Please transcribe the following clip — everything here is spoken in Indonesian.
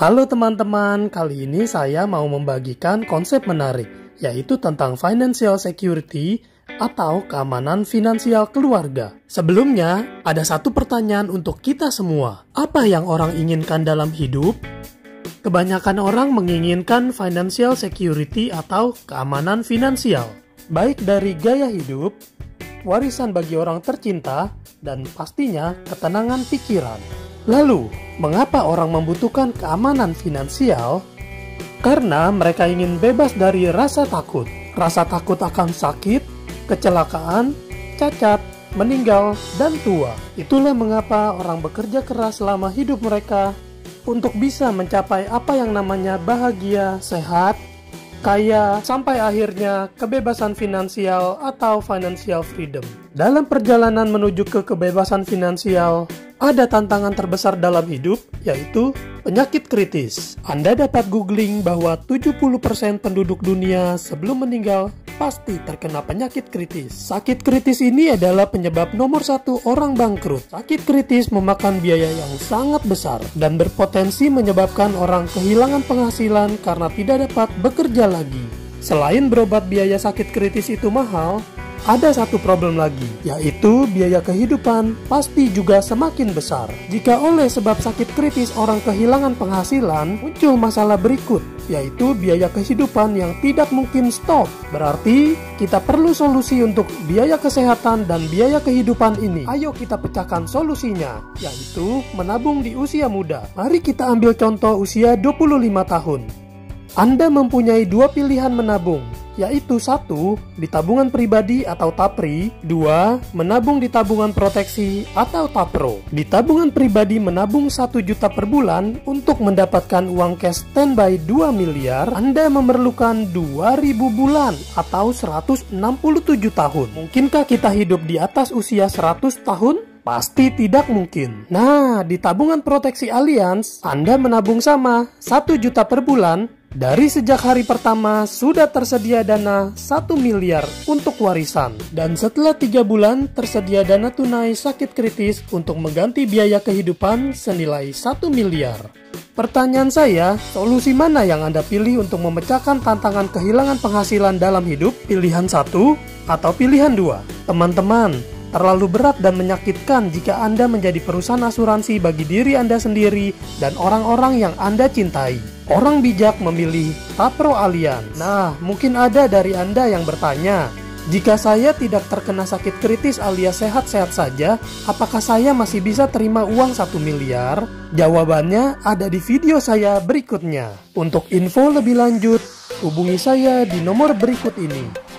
Halo teman-teman, kali ini saya mau membagikan konsep menarik, yaitu tentang financial security atau keamanan finansial keluarga. Sebelumnya, ada satu pertanyaan untuk kita semua. Apa yang orang inginkan dalam hidup? Kebanyakan orang menginginkan financial security atau keamanan finansial, baik dari gaya hidup, warisan bagi orang tercinta, dan pastinya ketenangan pikiran. Lalu, mengapa orang membutuhkan keamanan finansial? Karena mereka ingin bebas dari rasa takut. Rasa takut akan sakit, kecelakaan, cacat, meninggal, dan tua. Itulah mengapa orang bekerja keras selama hidup mereka untuk bisa mencapai apa yang namanya bahagia, sehat, kaya, sampai akhirnya kebebasan finansial atau financial freedom. Dalam perjalanan menuju ke kebebasan finansial, ada tantangan terbesar dalam hidup, yaitu penyakit kritis. Anda dapat googling bahwa 70% penduduk dunia sebelum meninggal pasti terkena penyakit kritis. Sakit kritis ini adalah penyebab nomor satu orang bangkrut. Sakit kritis memakan biaya yang sangat besar dan berpotensi menyebabkan orang kehilangan penghasilan karena tidak dapat bekerja lagi. Selain berobat biaya sakit kritis itu mahal, ada satu problem lagi, yaitu biaya kehidupan pasti juga semakin besar. Jika oleh sebab sakit kritis orang kehilangan penghasilan, muncul masalah berikut, yaitu biaya kehidupan yang tidak mungkin stop. Berarti kita perlu solusi untuk biaya kesehatan dan biaya kehidupan ini. Ayo kita pecahkan solusinya, yaitu menabung di usia muda. Mari kita ambil contoh usia 25 tahun. Anda mempunyai dua pilihan menabung, yaitu satu di tabungan pribadi atau TAPRI, dua menabung di tabungan proteksi atau TAPRO. Di tabungan pribadi menabung 1 juta per bulan untuk mendapatkan uang cash standby 2 miliar, Anda memerlukan 2000 bulan atau 167 tahun. Mungkinkah kita hidup di atas usia 100 tahun? Pasti tidak mungkin. Nah, di tabungan proteksi Allianz, Anda menabung sama 1 juta per bulan dari sejak hari pertama sudah tersedia dana 1 miliar untuk warisan dan setelah 3 bulan tersedia dana tunai sakit kritis untuk mengganti biaya kehidupan senilai 1 miliar. Pertanyaan saya, solusi mana yang Anda pilih untuk memecahkan tantangan kehilangan penghasilan dalam hidup? Pilihan satu atau pilihan dua? Teman-teman, terlalu berat dan menyakitkan jika Anda menjadi perusahaan asuransi bagi diri Anda sendiri dan orang-orang yang Anda cintai. Orang bijak memilih Tapro Allian. Nah, mungkin ada dari Anda yang bertanya, jika saya tidak terkena sakit kritis alias sehat-sehat saja, apakah saya masih bisa terima uang 1 miliar? Jawabannya ada di video saya berikutnya. Untuk info lebih lanjut, hubungi saya di nomor berikut ini.